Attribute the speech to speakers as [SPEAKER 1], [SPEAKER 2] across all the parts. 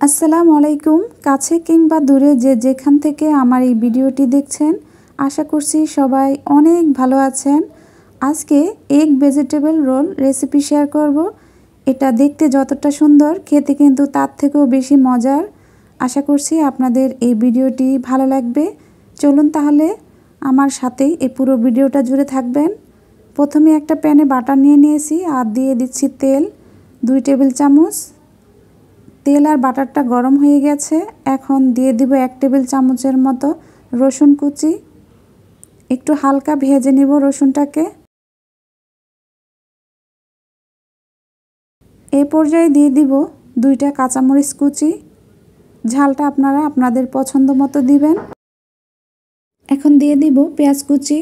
[SPEAKER 1] আসসালামু আলাইকুম। কাছে কিংবা দূরে যে যেখান থেকে আমার এই ভিডিওটি দেখছেন, আশা করছি সবাই অনেক ভালো আছেন। আজকে egg vegetable roll recipe share করব। এটা দেখতে যতটা সুন্দর, খেতে কিন্তু তার থেকেও বেশি মজার। আশা করছি আপনাদের এই ভিডিওটি ভালো লাগবে। চলুন তাহলে আমার সাথেই এই পুরো ভিডিওটা জুড়ে থাকবেন। প্রথমে একটা প্যানে বাটার নিয়ে নিয়েছি, আর দিয়ে দিচ্ছি তেল, দুই টেবিল চামচ। তেল আর বাটারটা গরম হয়ে গেছে। এখন দিয়ে দিব এক টেবিল চামচের মতো রসুন কুচি। একটু হালকা ভেজে নিব রসুনটাকে। এ পর্যায়ে দিয়ে দিব দুইটা কাঁচামরিচ কুচি। ঝালটা আপনারা আপনাদের পছন্দ মতো দিবেন। এখন দিয়ে দিব পেঁয়াজ কুচি।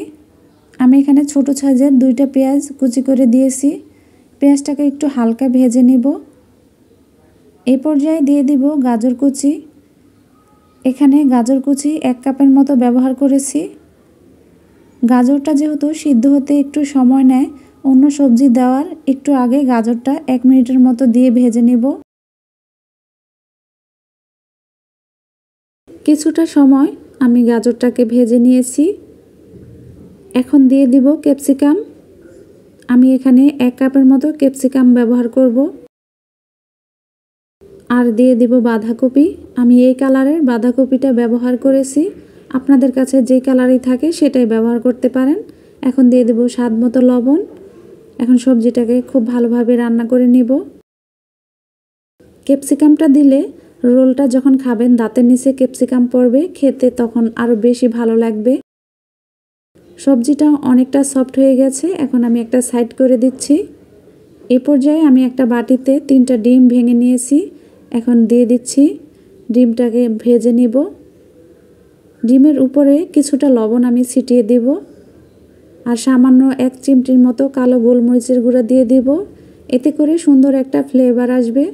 [SPEAKER 1] আমি এখানে ছোট সাইজের দুইটা পেঁয়াজ কুচি করে দিয়েছি। পেঁয়াজটাকে একটু হালকা ভেজে নিব। এই পর্যায়ে দিয়ে দিব গাজর কুচি। এখানে গাজর কুচি এক কাপের মতো ব্যবহার করেছি। গাজরটা যেহেতু সিদ্ধ হতে একটু সময় নেয়, অন্য সবজি দেওয়ার একটু আগে গাজরটা এক মিনিটের মতো দিয়ে ভেজে নেব। কিছুটা সময় আমি গাজরটাকে ভেজে নিয়েছি। এখন দিয়ে দিব ক্যাপসিকাম। আমি এখানে এক কাপের মতো ক্যাপসিকাম ব্যবহার করব। আর দিয়ে দিব বাঁধাকপি। আমি এই কালারের বাঁধাকপিটা ব্যবহার করেছি। আপনাদের কাছে যে কালারই থাকে সেটাই ব্যবহার করতে পারেন। এখন দিয়ে দেব স্বাদ মতো লবণ। এখন সবজিটাকে খুব ভালোভাবে রান্না করে নিব। ক্যাপসিকামটা দিলে রোলটা যখন খাবেন, দাঁতের নিচে ক্যাপসিকাম পড়বে, খেতে তখন আরও বেশি ভালো লাগবে। সবজিটা অনেকটা সফট হয়ে গেছে, এখন আমি একটা সাইড করে দিচ্ছি। এই পর্যায়ে আমি একটা বাটিতে তিনটা ডিম ভেঙে নিয়েছি। এখন দিয়ে দিচ্ছি। ডিমটাকে ভেজে নিব। ডিমের উপরে কিছুটা লবণ আমি ছিটিয়ে দিব। আর সামান্য এক চিমটির মতো কালো গোলমরিচের গুঁড়া দিয়ে দিব। এতে করে সুন্দর একটা ফ্লেভার আসবে।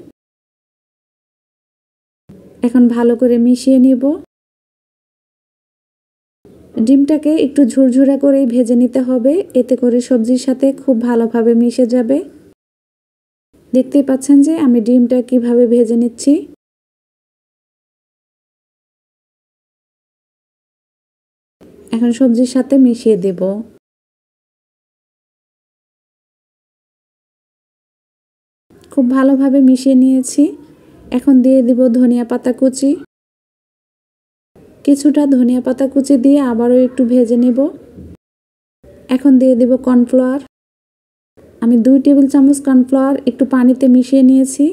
[SPEAKER 1] এখন ভালো করে মিশিয়ে নিব। ডিমটাকে একটু ঝুরঝুরা করেই ভেজে নিতে হবে। এতে করে সবজির সাথে খুব ভালোভাবে মিশে যাবে। দেখতেই পাচ্ছেন যে আমি ডিমটা কীভাবে ভেজে নিচ্ছি। এখন সবজির সাথে মিশিয়ে দেব। খুব ভালোভাবে মিশিয়ে নিয়েছি। এখন দিয়ে দিব ধনিয়া পাতা কুচি। কিছুটা ধনিয়া পাতা কুচি দিয়ে আবারও একটু ভেজে নিব। এখন দিয়ে দিব কর্নফ্লাওয়ার। আমি দুই টেবিল চামচ কর্নফ্লাওয়ার একটু পানিতে মিশিয়ে নিয়েছি।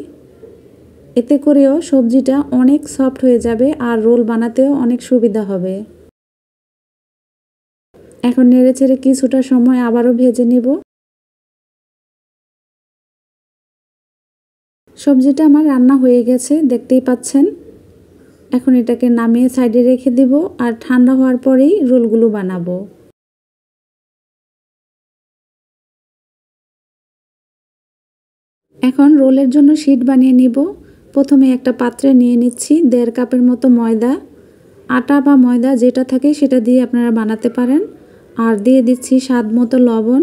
[SPEAKER 1] এতে করেও সবজিটা অনেক সফট হয়ে যাবে আর রোল বানাতেও অনেক সুবিধা হবে। এখন নেড়ে ছেড়ে কিছুটা সময় আবারও ভেজে নেব। সবজিটা আমার রান্না হয়ে গেছে, দেখতেই পাচ্ছেন। এখন এটাকে নামিয়ে সাইডে রেখে দেব আর ঠান্ডা হওয়ার পরেই রোলগুলো বানাবো। এখন রোলের জন্য শিট বানিয়ে নিব। প্রথমে একটা পাত্রে নিয়ে নিচ্ছি, দেড় কাপের মতো ময়দা। আটা বা ময়দা যেটা থাকে সেটা দিয়ে আপনারা বানাতে পারেন। আর দিয়ে দিচ্ছি স্বাদ মতো লবণ।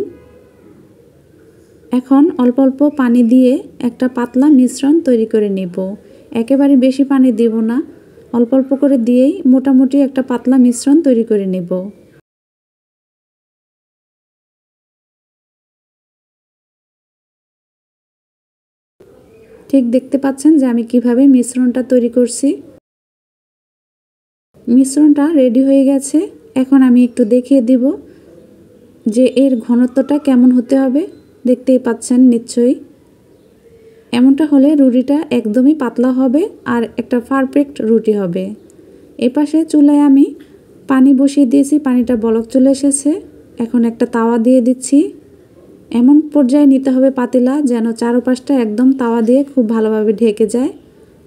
[SPEAKER 1] এখন অল্প অল্প পানি দিয়ে একটা পাতলা মিশ্রণ তৈরি করে নেব। একেবারে বেশি পানি দেব না। অল্প অল্প করে দিয়েই মোটামুটি একটা পাতলা মিশ্রণ তৈরি করে নেব। ঠিক দেখতে পাচ্ছেন যে আমি কীভাবে মিশ্রণটা তৈরি করছি। মিশ্রণটা রেডি হয়ে গেছে। এখন আমি একটু দেখিয়ে দিব যে এর ঘনত্বটা কেমন হতে হবে। দেখতেই পাচ্ছেন নিশ্চয়ই। এমনটা হলে রুটিটা একদমই পাতলা হবে আর একটা পারফেক্ট রুটি হবে। এপাশে চুলায় আমি পানি বসিয়ে দিয়েছি, পানিটা বলক চলে এসেছে। এখন একটা তাওয়া দিয়ে দিচ্ছি। এমন পর্যায়ে নিতে হবে পাতিলা যেন চারপাশটা একদম তাওয়া দিয়ে খুব ভালোভাবে ঢেকে যায়।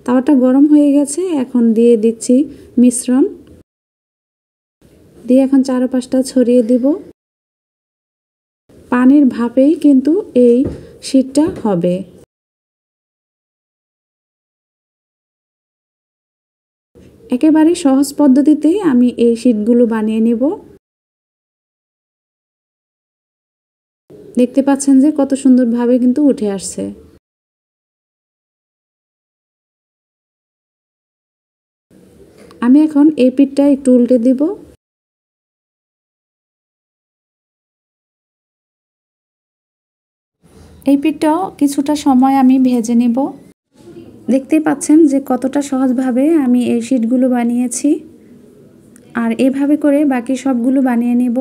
[SPEAKER 1] তাওয়াটা গরম হয়ে গেছে, এখন দিয়ে দিচ্ছি মিশ্রণ। দিয়ে এখন চারপাশটা ছড়িয়ে দিব। পানির ভাপেই কিন্তু এই শীতটা হবে। একেবারে সহজ পদ্ধতিতেই আমি এই শীটগুলো বানিয়ে নেব। দেখতে পাচ্ছেন যে কত সুন্দরভাবে কিন্তু উঠে আসছে। আমি এখন এই পিঠটা একটু উল্টে দিব। এই পিঠটাও কিছুটা সময় আমি ভেজে নেব। দেখতেই পাচ্ছেন যে কতটা সহজভাবে আমি এই শিটগুলো বানিয়েছি। আর এভাবে করে বাকি সবগুলো বানিয়ে নেব।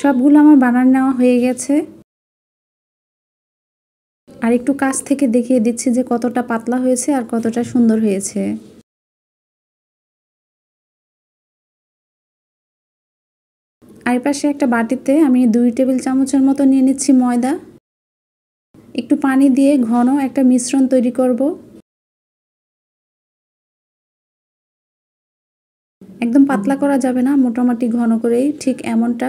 [SPEAKER 1] সবগুলো আমার বানানো নেওয়া হয়ে গেছে। আর একটু কাছ থেকে দেখিয়ে দিচ্ছি যে কতটা পাতলা হয়েছে আর কতটা সুন্দর হয়েছে। আর পাশে একটা বাটিতে আমি দুই টেবিল চামচের মতো নিয়ে নিচ্ছি ময়দা। একটু পানি দিয়ে ঘন একটা মিশ্রণ তৈরি করব। একদম পাতলা করা যাবে না, মোটামুটি ঘন করেই, ঠিক এমনটা।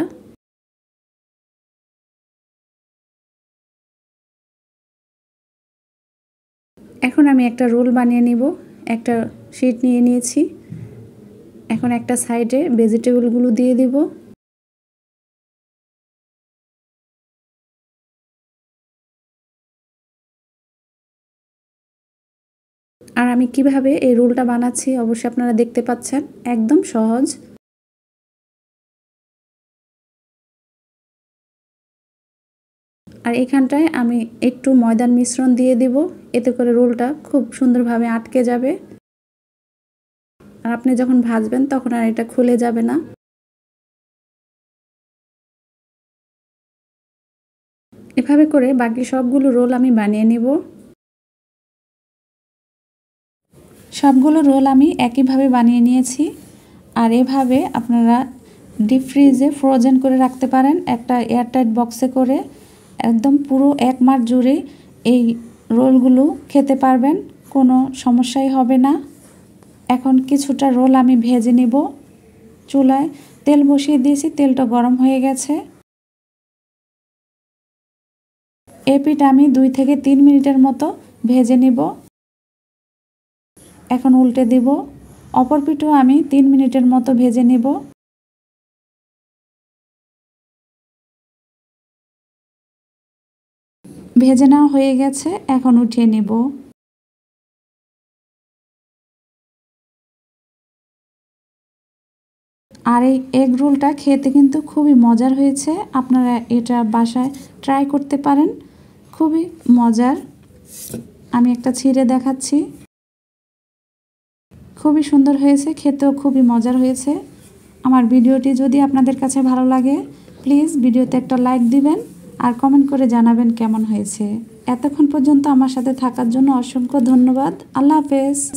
[SPEAKER 1] আমি একটা রোল বানিয়ে নিব। একটা শিট নিয়ে নিয়েছি। এখন একটা সাইডে ভেজিটেবলগুলো দিয়ে দিব। আর আমি কীভাবে এই রোলটা বানাচ্ছি অবশ্যই আপনারা দেখতে পাচ্ছেন। একদম সহজ। আর এখানটায় আমি একটু ময়দার মিশ্রণ দিয়ে দিব। এতে করে রোলটা খুব সুন্দরভাবে আটকে যাবে। আর আপনি যখন ভাজবেন তখন আর এটা খুলে যাবে না। এভাবে করে বাকি সবগুলো রোল আমি বানিয়ে নিব। সবগুলো রোল আমি একইভাবে বানিয়ে নিয়েছি। আর এভাবে আপনারা ডিপ ফ্রিজে ফ্রোজেন করে রাখতে পারেন। একটা এয়ারটাইট বক্সে করে একদম পুরো এক মাস জুড়ে এই রোলগুলো খেতে পারবেন, কোনো সমস্যাই হবে না। এখন কিছুটা রোল আমি ভেজে নেব। চুলায় তেল বসিয়ে দিয়েছি, তেলটা গরম হয়ে গেছে। এ পিঠ আমি দুই থেকে তিন মিনিটের মতো ভেজে নেব। এখন উল্টে দিব। অপর পিঠও আমি তিন মিনিটের মতো ভেজে নেব। ভেজে নেওয়া হয়ে গেছে, এখন উঠিয়ে নেব। আর এই এগ রোলটা খেতে কিন্তু খুবই মজার হয়েছে, আপনারা এটা বাসায় ট্রাই করতে পারেন, খুবই মজার। আমি একটা ছিঁড়ে দেখাচ্ছি। খুবই সুন্দর হয়েছে, খেতেও খুবই মজার হয়েছে। আমার ভিডিওটি যদি আপনাদের কাছে ভালো লাগে প্লিজ ভিডিওতে একটা লাইক দিবেন। আর কমেন্ট করে জানাবেন কেমন হয়েছে। এতক্ষণ পর্যন্ত আমার সাথে থাকার জন্য অসংখ্য ধন্যবাদ। আল্লাহ হাফেজ।